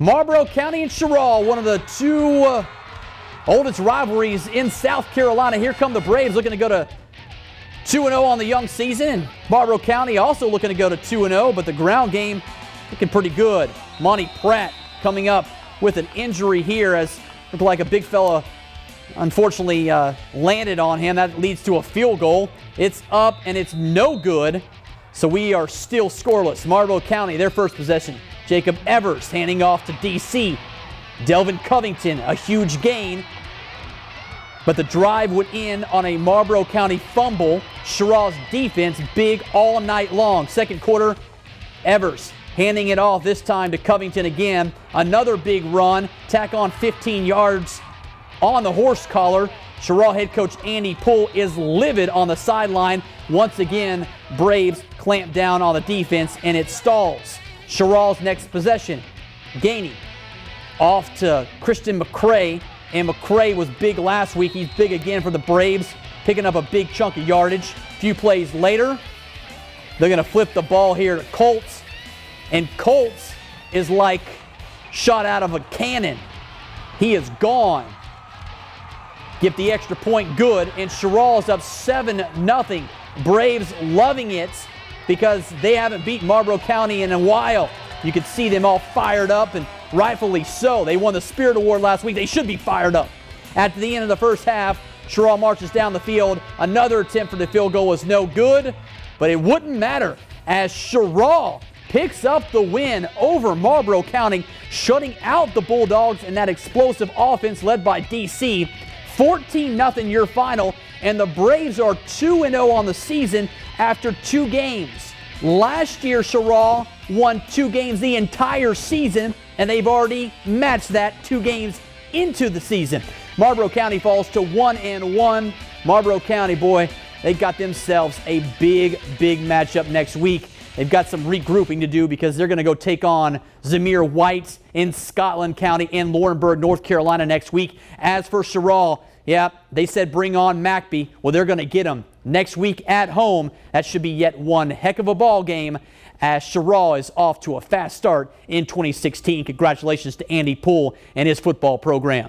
Marlboro County and Cheraw, one of the two uh, oldest rivalries in South Carolina. Here come the Braves looking to go to 2-0 on the young season. Marlboro County also looking to go to 2-0, but the ground game looking pretty good. Monty Pratt coming up with an injury here as looked like a big fella unfortunately uh, landed on him. That leads to a field goal. It's up and it's no good. So we are still scoreless. Marlboro County, their first possession. Jacob Evers handing off to DC. Delvin Covington, a huge gain. But the drive would end on a Marlboro County fumble. Cheraw's defense big all night long. Second quarter, Evers handing it off this time to Covington again. Another big run, tack on 15 yards on the horse collar. Cheraw head coach Andy Poole is livid on the sideline. Once again, Braves clamp down on the defense and it stalls. Cheraw's next possession. Gainey off to Christian McCray. And McCray was big last week. He's big again for the Braves, picking up a big chunk of yardage. A few plays later, they're going to flip the ball here to Colts. And Colts is like shot out of a cannon. He is gone. Get the extra point good, and Cheraw's up 7 0. Braves loving it because they haven't beat Marlboro County in a while. You can see them all fired up, and rightfully so. They won the Spirit Award last week. They should be fired up. At the end of the first half, Cheraw marches down the field. Another attempt for the field goal was no good, but it wouldn't matter as Cheraw picks up the win over Marlboro County, shutting out the Bulldogs in that explosive offense led by DC. 14 0 your final, and the Braves are 2 0 on the season after two games. Last year, Cheraw won two games the entire season, and they've already matched that two games into the season. Marlboro County falls to 1 and 1. Marlboro County, boy, they got themselves a big, big matchup next week. They've got some regrouping to do because they're going to go take on Zamir White in Scotland County in Laurinburg, North Carolina next week. As for Cheraw, yeah, they said bring on McBee. Well, they're going to get him next week at home. That should be yet one heck of a ball game as Cheraw is off to a fast start in 2016. Congratulations to Andy Poole and his football program.